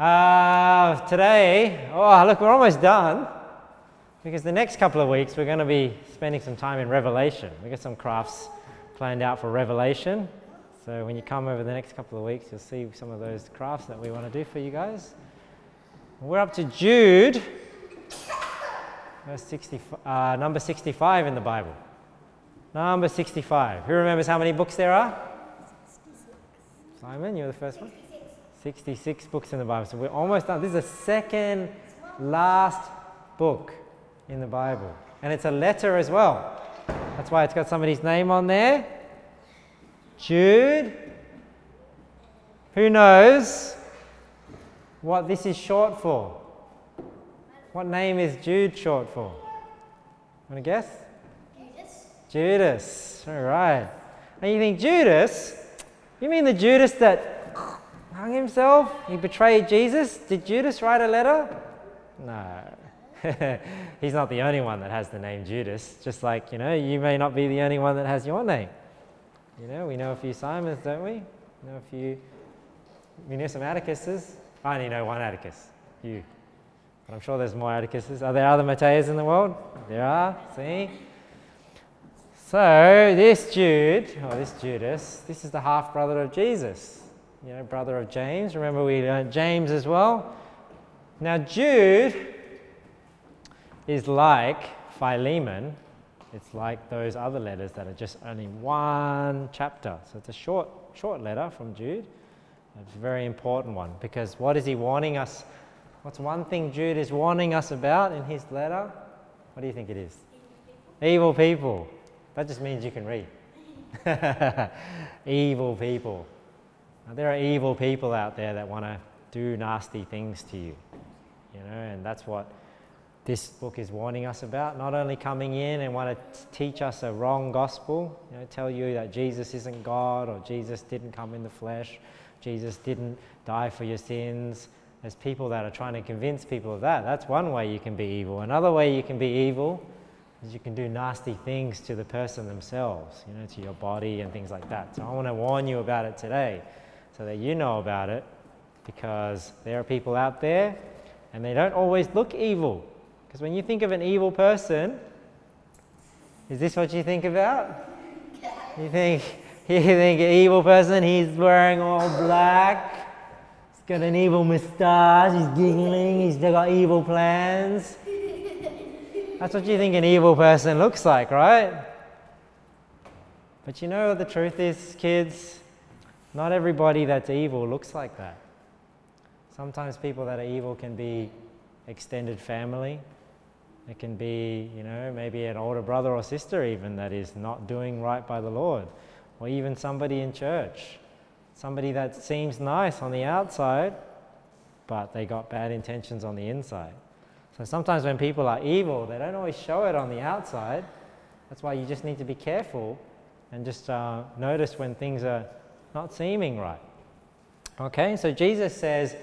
Uh, today, oh, look, we're almost done because the next couple of weeks we're going to be spending some time in Revelation. We've got some crafts planned out for Revelation. So when you come over the next couple of weeks, you'll see some of those crafts that we want to do for you guys. We're up to Jude, verse 60, uh, number 65 in the Bible. Number 65. Who remembers how many books there are? Simon, you're the first one? 66 books in the Bible. So we're almost done. This is the second last book in the Bible. And it's a letter as well. That's why it's got somebody's name on there. Jude. Who knows what this is short for? What name is Jude short for? Want to guess? Judas. Judas. All right. And you think, Judas? You mean the Judas that hung himself? He betrayed Jesus? Did Judas write a letter? No. He's not the only one that has the name Judas. Just like, you know, you may not be the only one that has your name. You know, we know a few Simons, don't we? We know a few, we know some Atticuses. I only know one Atticus, you. But I'm sure there's more Atticuses. Are there other Mateus in the world? There are, see? So this Jude, or this Judas, this is the half brother of Jesus. You know, brother of James. Remember we learned James as well. Now Jude is like Philemon. It's like those other letters that are just only one chapter. So it's a short, short letter from Jude. It's a very important one because what is he warning us? What's one thing Jude is warning us about in his letter? What do you think it is? Evil people. Evil people. That just means you can read. evil people. Now, there are evil people out there that want to do nasty things to you. You know, and that's what this book is warning us about. Not only coming in and want to teach us a wrong gospel, you know, tell you that Jesus isn't God or Jesus didn't come in the flesh, Jesus didn't die for your sins. There's people that are trying to convince people of that. That's one way you can be evil. Another way you can be evil is you can do nasty things to the person themselves, you know, to your body and things like that. So I want to warn you about it today so that you know about it because there are people out there and they don't always look evil. Because when you think of an evil person, is this what you think about? You think you think an evil person, he's wearing all black, he's got an evil moustache, he's giggling, he's got evil plans. That's what you think an evil person looks like, right? But you know what the truth is, kids? Not everybody that's evil looks like that. Sometimes people that are evil can be extended family. It can be, you know, maybe an older brother or sister even that is not doing right by the Lord. Or even somebody in church. Somebody that seems nice on the outside, but they got bad intentions on the inside. So sometimes when people are evil, they don't always show it on the outside. That's why you just need to be careful and just uh, notice when things are not seeming right. Okay, so Jesus says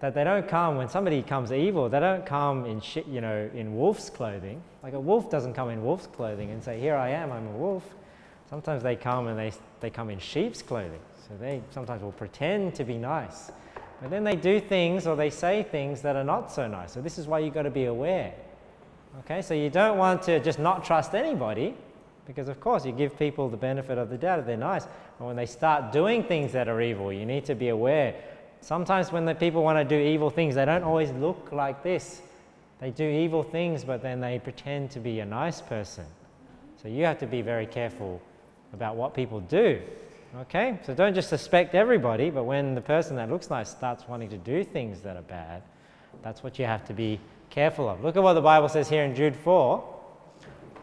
that they don't come when somebody comes evil. They don't come in you know in wolf's clothing. Like a wolf doesn't come in wolf's clothing and say, "Here I am, I'm a wolf." Sometimes they come and they they come in sheep's clothing. So they sometimes will pretend to be nice. But then they do things or they say things that are not so nice. So this is why you've got to be aware. Okay, so you don't want to just not trust anybody because, of course, you give people the benefit of the doubt they're nice. And when they start doing things that are evil, you need to be aware. Sometimes when the people want to do evil things, they don't always look like this. They do evil things, but then they pretend to be a nice person. So you have to be very careful about what people do. Okay? So don't just suspect everybody, but when the person that looks nice starts wanting to do things that are bad, that's what you have to be careful of. Look at what the Bible says here in Jude 4.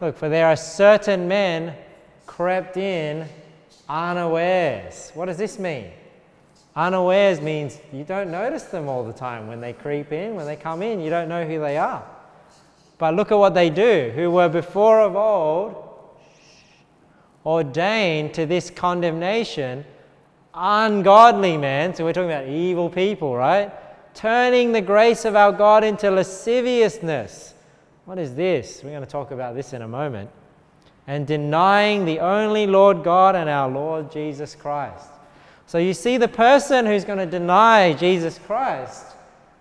Look, for there are certain men crept in unawares. What does this mean? Unawares means you don't notice them all the time when they creep in, when they come in, you don't know who they are. But look at what they do, who were before of old ordained to this condemnation ungodly men, so we're talking about evil people, right? Turning the grace of our God into lasciviousness. What is this? We're going to talk about this in a moment. And denying the only Lord God and our Lord Jesus Christ. So you see, the person who's going to deny Jesus Christ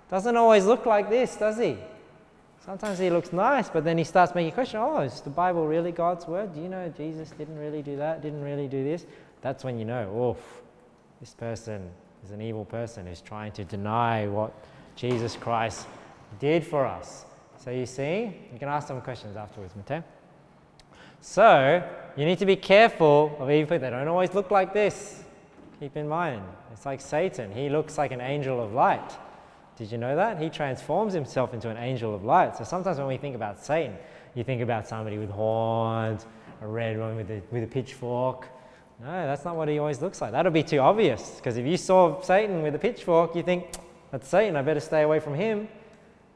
doesn't always look like this, does he? Sometimes he looks nice, but then he starts making question oh, is the Bible really God's word? Do you know Jesus didn't really do that, didn't really do this? That's when you know, oh, this person is an evil person who's trying to deny what Jesus Christ did for us. So you see, you can ask some questions afterwards, Mateo. So you need to be careful of evil people. They don't always look like this. Keep in mind, it's like Satan. He looks like an angel of light. Did you know that? He transforms himself into an angel of light. So sometimes when we think about Satan, you think about somebody with horns, a red one with a, with a pitchfork. No, that's not what he always looks like. That'll be too obvious because if you saw Satan with a pitchfork, you think, that's Satan, I better stay away from him.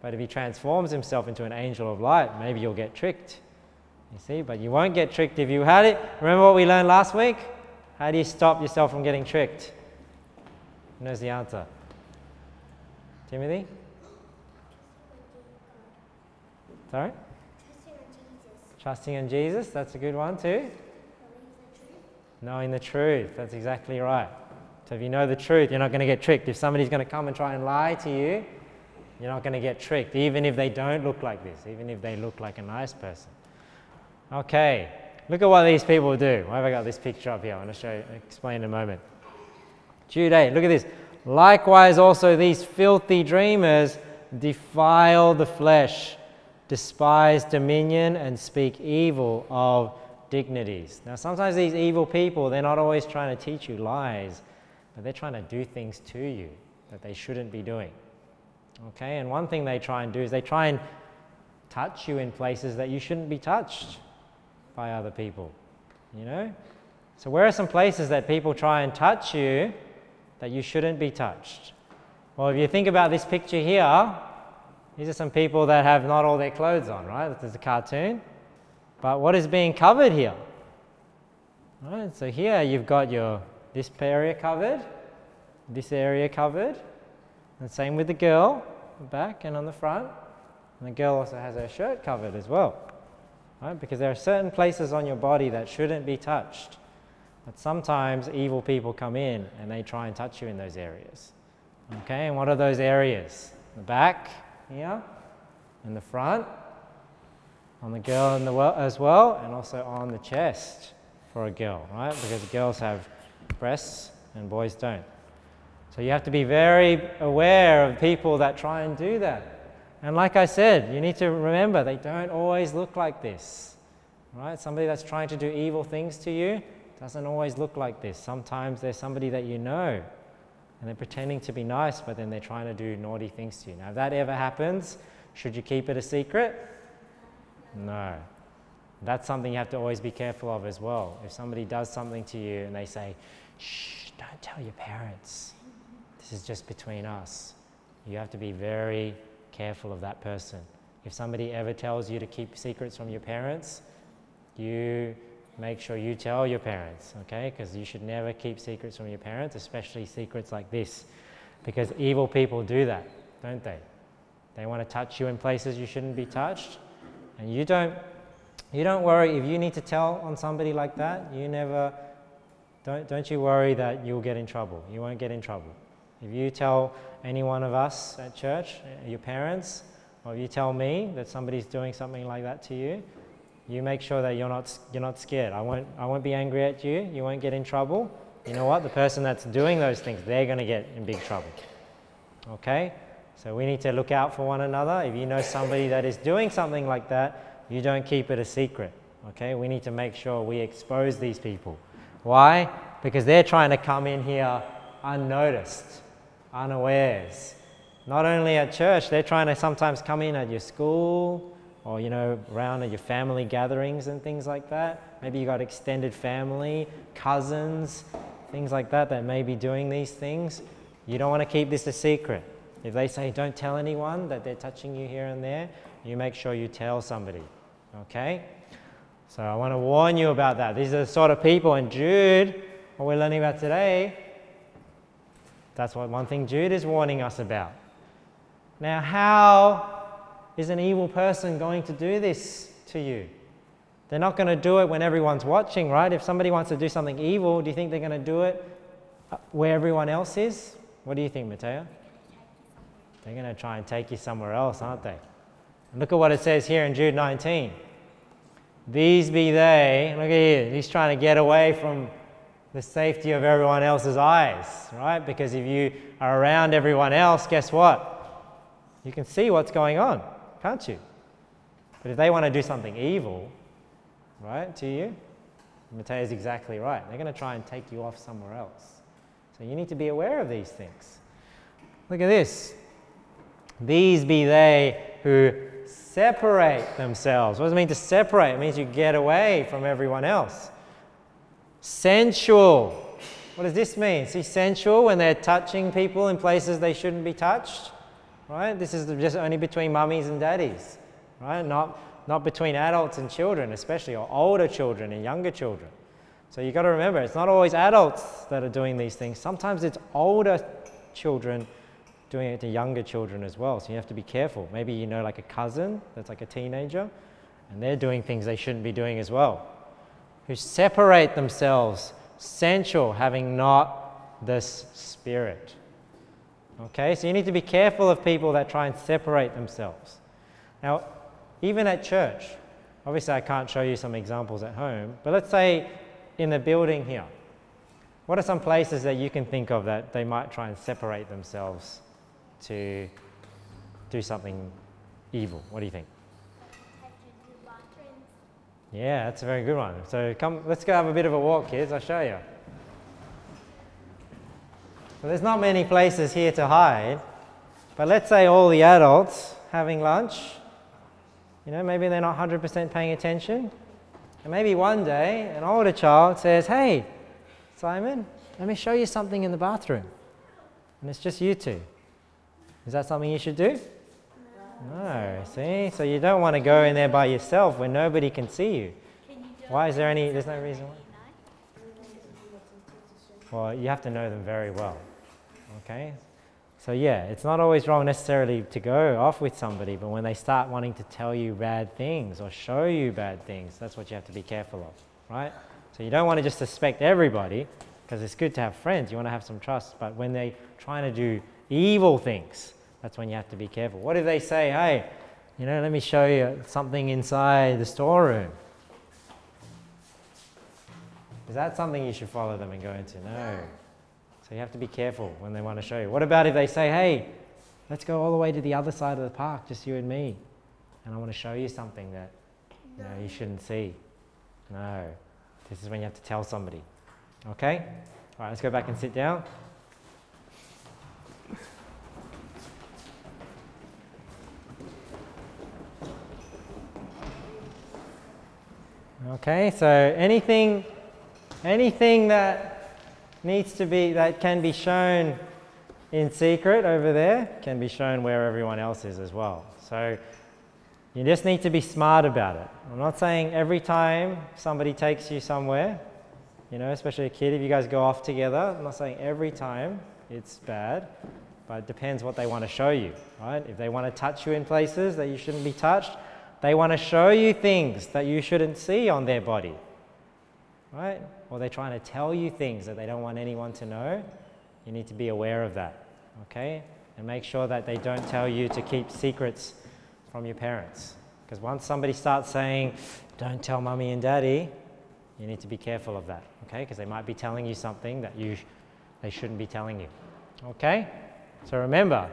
But if he transforms himself into an angel of light, maybe you'll get tricked. You see, but you won't get tricked if you had it. Remember what we learned last week? How do you stop yourself from getting tricked? Who knows the answer? Timothy? Sorry? Trusting in Jesus, Trusting in Jesus, that's a good one too. Knowing the truth, that's exactly right. So if you know the truth, you're not going to get tricked. If somebody's going to come and try and lie to you, you're not going to get tricked, even if they don't look like this, even if they look like a nice person. Okay, look at what these people do. Why have I got this picture up here? I want to show you, explain in a moment. Jude 8, look at this. Likewise, also these filthy dreamers defile the flesh, despise dominion, and speak evil of dignities. Now, sometimes these evil people, they're not always trying to teach you lies, but they're trying to do things to you that they shouldn't be doing. Okay, and one thing they try and do is they try and touch you in places that you shouldn't be touched by other people. You know? So, where are some places that people try and touch you that you shouldn't be touched? Well, if you think about this picture here, these are some people that have not all their clothes on, right? This is a cartoon. But what is being covered here? Right, so here you've got your this area covered, this area covered, and same with the girl, back and on the front. And the girl also has her shirt covered as well. Right? Because there are certain places on your body that shouldn't be touched. But sometimes evil people come in and they try and touch you in those areas. Okay, and what are those areas? The back here, and the front, on the girl the well, as well, and also on the chest for a girl, right? Because girls have breasts and boys don't. So you have to be very aware of people that try and do that. And like I said, you need to remember they don't always look like this. Right? Somebody that's trying to do evil things to you doesn't always look like this. Sometimes there's somebody that you know and they're pretending to be nice, but then they're trying to do naughty things to you. Now, if that ever happens, should you keep it a secret? No. That's something you have to always be careful of as well. If somebody does something to you and they say, shh, don't tell your parents, this is just between us, you have to be very careful of that person. If somebody ever tells you to keep secrets from your parents, you make sure you tell your parents, okay? Because you should never keep secrets from your parents, especially secrets like this. Because evil people do that, don't they? They want to touch you in places you shouldn't be touched. And you don't, you don't worry if you need to tell on somebody like that, you never, don't, don't you worry that you'll get in trouble. You won't get in trouble. If you tell any one of us at church, uh, your parents, or if you tell me that somebody's doing something like that to you, you make sure that you're not, you're not scared. I won't, I won't be angry at you. You won't get in trouble. You know what? The person that's doing those things, they're going to get in big trouble. Okay? So we need to look out for one another. If you know somebody that is doing something like that, you don't keep it a secret. Okay? We need to make sure we expose these people. Why? Because they're trying to come in here unnoticed unawares. Not only at church, they're trying to sometimes come in at your school or, you know, around at your family gatherings and things like that. Maybe you got extended family, cousins, things like that that may be doing these things. You don't want to keep this a secret. If they say, don't tell anyone that they're touching you here and there, you make sure you tell somebody. Okay? So I want to warn you about that. These are the sort of people, and Jude, what we're learning about today, that's what one thing Jude is warning us about. Now, how is an evil person going to do this to you? They're not going to do it when everyone's watching, right? If somebody wants to do something evil, do you think they're going to do it uh, where everyone else is? What do you think, Mateo? they're going to try and take you somewhere else, aren't they? And look at what it says here in Jude 19. These be they, look at here, he's trying to get away from the safety of everyone else's eyes, right? Because if you are around everyone else, guess what? You can see what's going on, can't you? But if they want to do something evil, right, to you, Matteo is exactly right. They're going to try and take you off somewhere else. So you need to be aware of these things. Look at this. These be they who separate themselves. What does it mean to separate? It means you get away from everyone else. Sensual. What does this mean? See, sensual when they're touching people in places they shouldn't be touched, right? This is just only between mummies and daddies right? Not, not between adults and children, especially, or older children and younger children. So you've got to remember, it's not always adults that are doing these things. Sometimes it's older children doing it to younger children as well. So you have to be careful. Maybe you know, like a cousin that's like a teenager, and they're doing things they shouldn't be doing as well. Who separate themselves, sensual, having not this spirit. Okay, so you need to be careful of people that try and separate themselves. Now, even at church, obviously I can't show you some examples at home, but let's say in the building here, what are some places that you can think of that they might try and separate themselves to do something evil? What do you think? Yeah, that's a very good one. So come, let's go have a bit of a walk, kids. I'll show you. So there's not many places here to hide, but let's say all the adults having lunch you know, maybe they're not 100% paying attention. And maybe one day an older child says, Hey, Simon, let me show you something in the bathroom. And it's just you two. Is that something you should do? No, see? So you don't want to go in there by yourself when nobody can see you. Why is there any, there's no reason why? Well, you have to know them very well. Okay? So, yeah, it's not always wrong necessarily to go off with somebody, but when they start wanting to tell you bad things or show you bad things, that's what you have to be careful of, right? So, you don't want to just suspect everybody because it's good to have friends, you want to have some trust, but when they're trying to do evil things, that's when you have to be careful. What if they say, hey, you know, let me show you something inside the storeroom? Is that something you should follow them and go into? No. So you have to be careful when they want to show you. What about if they say, hey, let's go all the way to the other side of the park, just you and me, and I want to show you something that you, know, you shouldn't see? No. This is when you have to tell somebody. Okay? All right, let's go back and sit down. Okay, so anything, anything that needs to be, that can be shown in secret over there, can be shown where everyone else is as well. So you just need to be smart about it. I'm not saying every time somebody takes you somewhere, you know, especially a kid, if you guys go off together, I'm not saying every time it's bad, but it depends what they want to show you, right? If they want to touch you in places that you shouldn't be touched, they want to show you things that you shouldn't see on their body, right? or they're trying to tell you things that they don't want anyone to know, you need to be aware of that, okay? And make sure that they don't tell you to keep secrets from your parents. Because once somebody starts saying, don't tell mummy and daddy, you need to be careful of that, okay? Because they might be telling you something that you sh- they shouldn't be telling you, okay? So remember,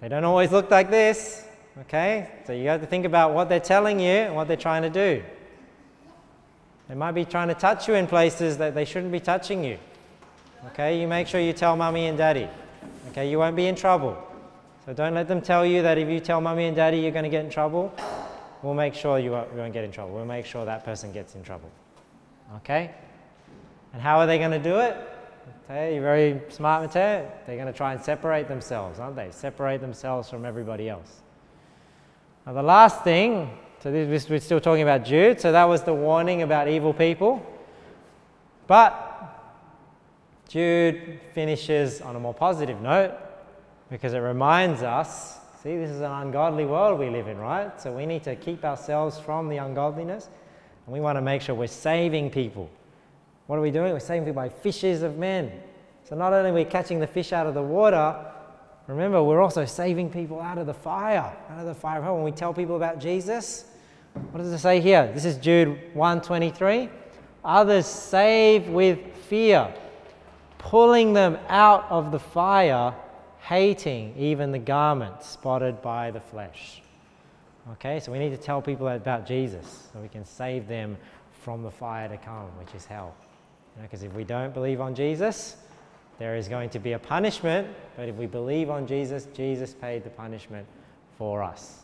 they don't always look like this, okay? So you have to think about what they're telling you and what they're trying to do. They might be trying to touch you in places that they shouldn't be touching you. Okay, you make sure you tell mummy and daddy. Okay, you won't be in trouble. So don't let them tell you that if you tell mummy and daddy you're going to get in trouble. We'll make sure you won't get in trouble. We'll make sure that person gets in trouble. Okay? And how are they going to do it? Okay, you're very smart, Mateo. They're going to try and separate themselves, aren't they? Separate themselves from everybody else. Now, the last thing so this, we're still talking about Jude. So that was the warning about evil people. But Jude finishes on a more positive note because it reminds us see, this is an ungodly world we live in, right? So we need to keep ourselves from the ungodliness and we want to make sure we're saving people. What are we doing? We're saving people by fishes of men. So not only are we catching the fish out of the water, remember, we're also saving people out of the fire, out of the fire of hell. When we tell people about Jesus, what does it say here? This is Jude 123. Others save with fear, pulling them out of the fire, hating even the garment spotted by the flesh. Okay, so we need to tell people about Jesus so we can save them from the fire to come, which is hell. Because you know, if we don't believe on Jesus, there is going to be a punishment, but if we believe on Jesus, Jesus paid the punishment for us.